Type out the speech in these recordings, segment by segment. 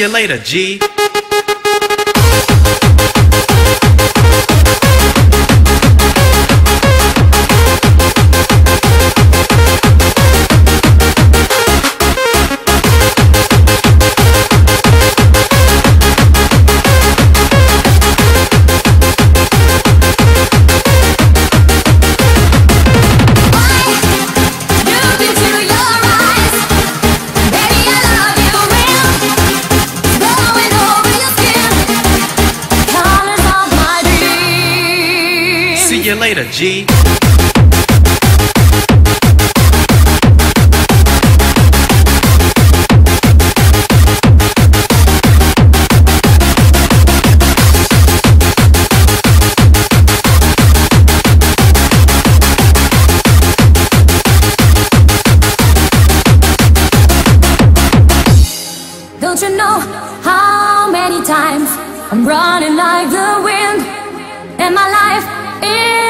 you later, G. Don't you know how many times I'm running like the wind, and my life is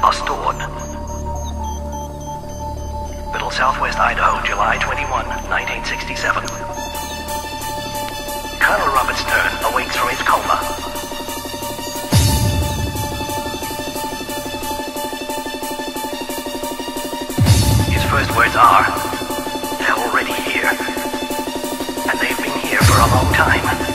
plus. Little Southwest Idaho, July 21, 1967. Colonel Robert Stern awakes from his coma. His first words are, they're already here. And they've been here for a long time.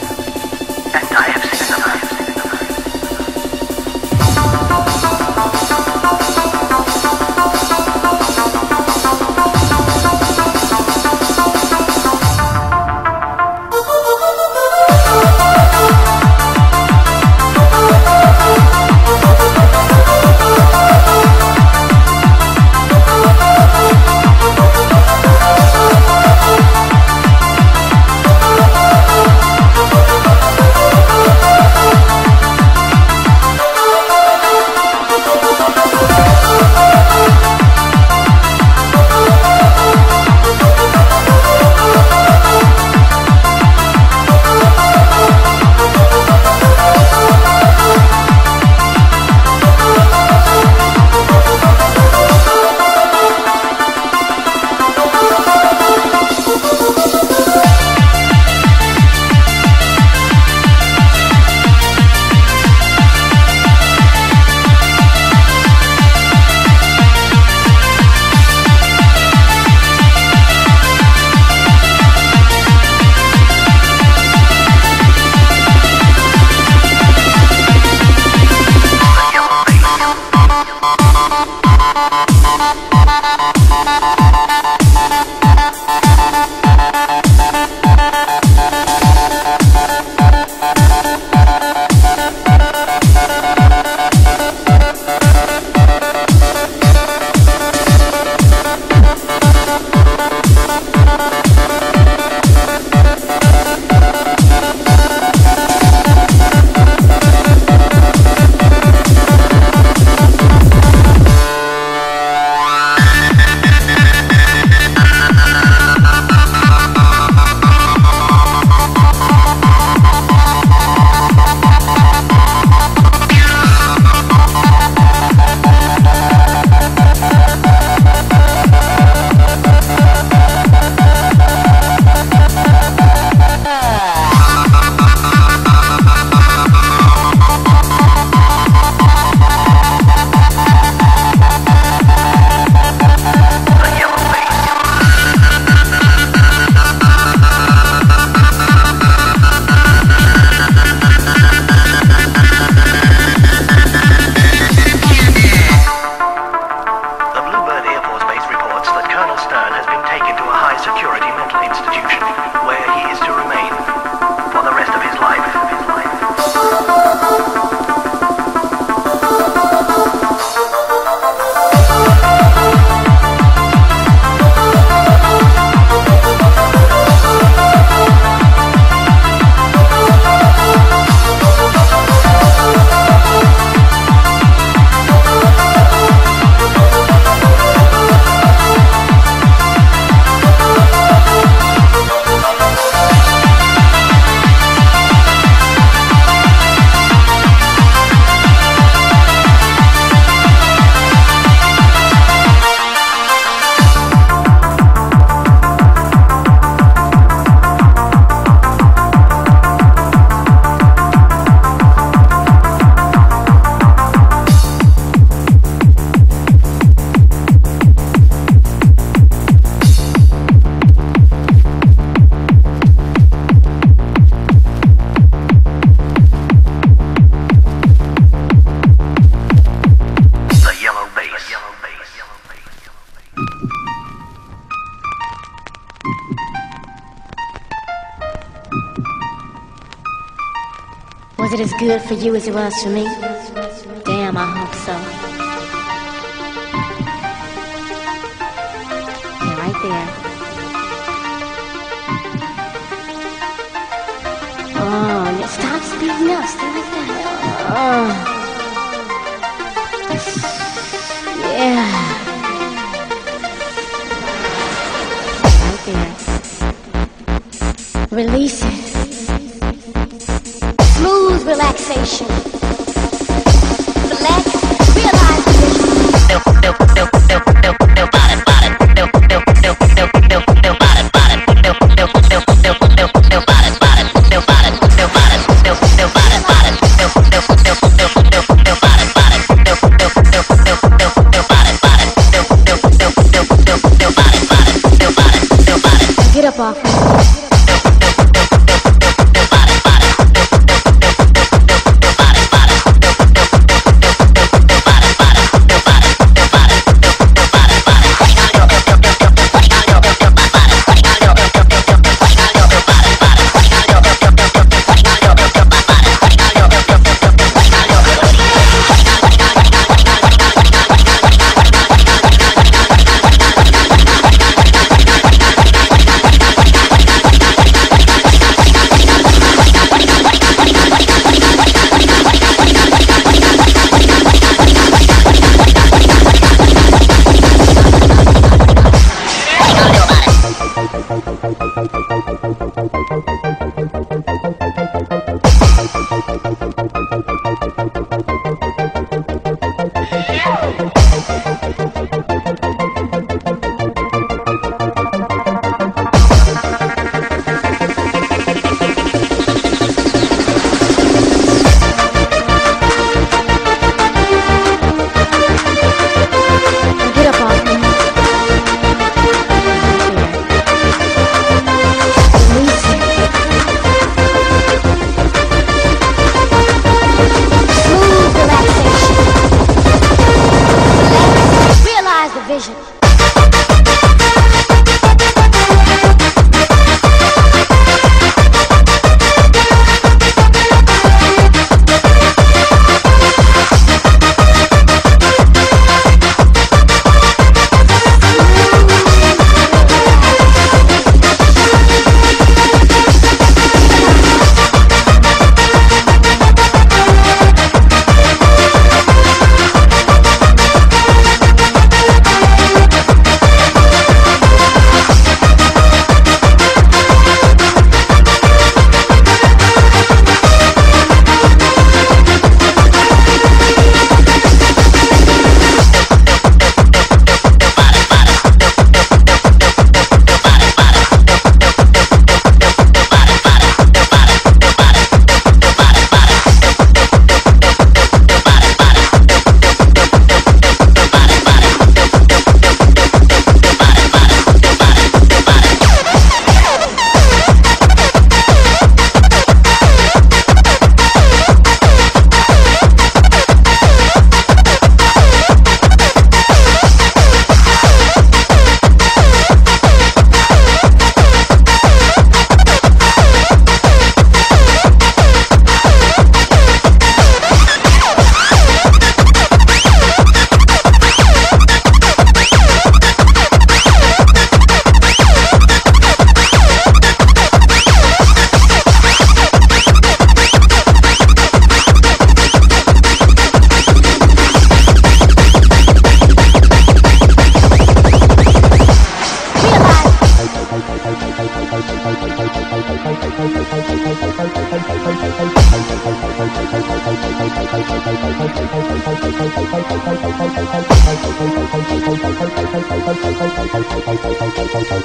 it as good for you as it was for me?